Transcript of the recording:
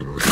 Ugh.